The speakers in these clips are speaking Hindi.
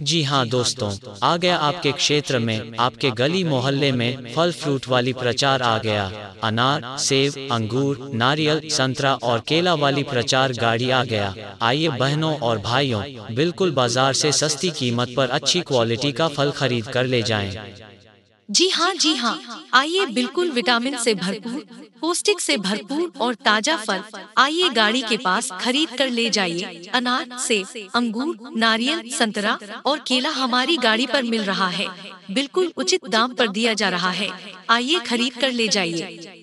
जी हाँ दोस्तों, आ गया आपके क्षेत्र में, आपके गली मोहल्ले में फल फ्रूट वाली प्रचार आ गया अनार सेब अंगूर, नारियल, संतरा और केला वाली प्रचार गाड़ी आ गया आइए बहनों और भाइयों, बिल्कुल बाज़ार से सस्ती कीमत पर अच्छी क्वालिटी का फल खरीद कर ले जाएँ। जी हाँ जी हाँ। आइए बिल्कुल विटामिन से भरपूर, पौष्टिक से भरपूर और ताज़ा फल। आइए गाड़ी के पास खरीद कर ले जाइए। अनार, सेब, अंगूर, नारियल, संतरा और केला हमारी गाड़ी पर मिल रहा है। बिल्कुल उचित दाम पर दिया जा रहा है। आइए खरीद कर ले जाइए।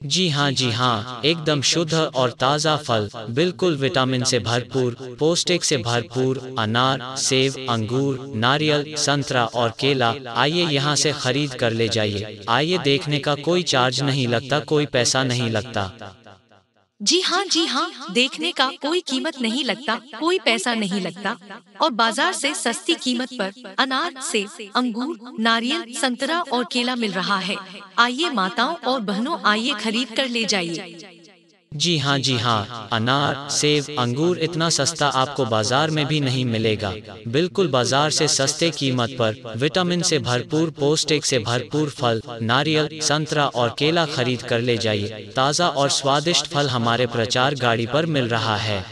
जी हाँ जी हाँ एकदम शुद्ध और ताज़ा फल। बिल्कुल विटामिन से भरपूर पौष्टिक से भरपूर अनार सेब अंगूर नारियल संतरा और केला। आइए यहाँ से खरीद कर ले जाइए। आइए देखने का कोई चार्ज नहीं लगता कोई पैसा नहीं लगता। जी हाँ जी हाँ देखने का कोई कीमत नहीं लगता, कोई पैसा नहीं लगता। और बाज़ार से सस्ती कीमत पर अनार से अंगूर, नारियल, संतरा और केला मिल रहा है। आइए माताओं और बहनों आइए खरीद कर ले जाइए। जी हाँ जी हाँ। अनार, सेब, अंगूर इतना सस्ता आपको बाज़ार में भी नहीं मिलेगा। बिल्कुल बाज़ार से सस्ते कीमत पर, विटामिन से भरपूर पोस्टिक से भरपूर फल, नारियल, संतरा और केला खरीद कर ले जाइए। ताज़ा और स्वादिष्ट फल हमारे प्रचार गाड़ी पर मिल रहा है।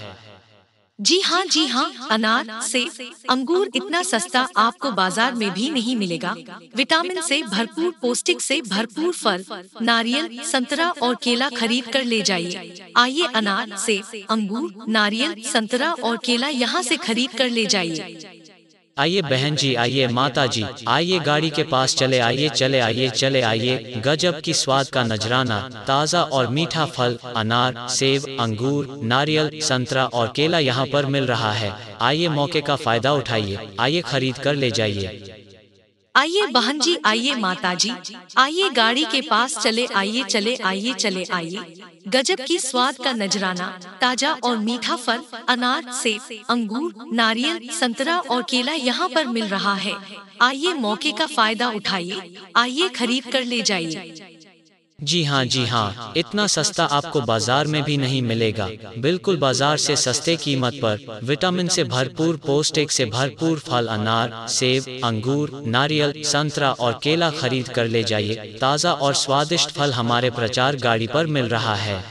जी हाँ जी हाँ अनार से अंगूर इतना सस्ता आपको बाज़ार में भी नहीं मिलेगा। विटामिन से भरपूर, पौष्टिक से भरपूर फल, नारियल, संतरा और केला खरीद कर ले जाइए। आइए अनार से अंगूर, नारियल, संतरा और केला यहाँ से खरीद कर ले जाइए। आइए बहन जी आइए माता जी आइए गाड़ी के पास चले आइए चले आइए चले आइए। गजब की स्वाद का नजराना ताज़ा और मीठा फल अनार सेब अंगूर नारियल संतरा और केला यहाँ पर मिल रहा है। आइए मौके का फ़ायदा उठाइए। आइए खरीद कर ले जाइए। आइए बहन जी आइए माता जी आइए गाड़ी के पास चले आइए चले आइए चले आइए गजब की स्वाद का नजराना, ताज़ा और मीठा फल, अनार, सेब, अंगूर, नारियल, संतरा और केला यहाँ पर मिल रहा है। आइए मौके का फ़ायदा उठाइए, आइए खरीद कर ले जाइए। जी हाँ जी हाँ। इतना सस्ता आपको बाज़ार में भी नहीं मिलेगा। बिल्कुल बाज़ार से सस्ते कीमत पर। विटामिन से भरपूर, पौष्टिक से भरपूर फल, अनार, सेब, अंगूर, नारियल, संतरा और केला खरीद कर ले जाइए। ताज़ा और स्वादिष्ट फल हमारे प्रचार गाड़ी पर मिल रहा है।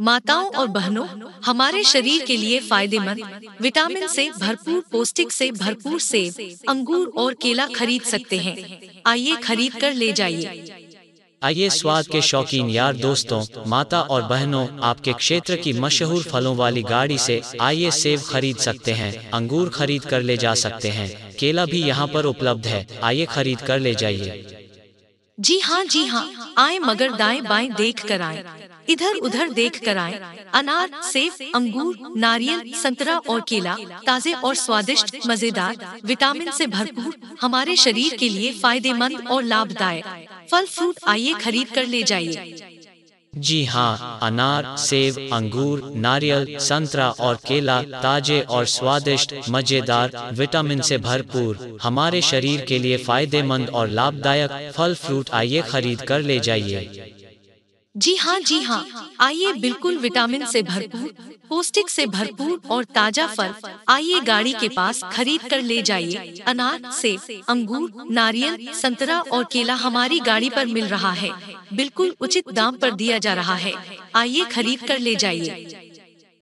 माताओं और बहनों, हमारे शरीर के लिए फ़ायदेमंद। विटामिन से भरपूर, पौष्टिक से भरपूर सेब, अंगूर और केला खरीद सकते हैं। आइए खरीद कर ले जाइए। आइए स्वाद के शौकीन यार दोस्तों माता और बहनों आपके क्षेत्र की मशहूर फलों वाली गाड़ी से आइए सेब खरीद सकते हैं अंगूर खरीद कर ले जा सकते हैं केला भी यहाँ पर उपलब्ध है आइए खरीद कर ले जाइए। जी हाँ जी हाँ। आए मगर दाएँ बाएँ देख कर आए। इधर, उधर देख कर आए। अनार, सेब, अंगूर, नारियल, संतरा और केला, ताजे और स्वादिष्ट, मज़ेदार, विटामिन से भरपूर, हमारे शरीर के लिए फ़ायदेमंद और लाभदायक। फल, फ्रूट आइए खरीद कर ले जाइए। जी हाँ अनार, सेब, अंगूर, नारियल, संतरा और केला ताजे और स्वादिष्ट, मज़ेदार, विटामिन से भरपूर। हमारे शरीर के लिए फ़ायदेमंद और लाभदायक फल फ्रूट आइए खरीद कर ले जाइए। जी हाँ जी हाँ। आइए बिल्कुल विटामिन से भरपूर पौष्टिक से भरपूर और ताज़ा फल आइए गाड़ी के पास खरीद कर ले जाइए। अनार सेब अंगूर नारियल संतरा और केला हमारी गाड़ी पर मिल रहा है। बिल्कुल उचित दाम पर दिया जा रहा है। आइए खरीद कर ले जाइए।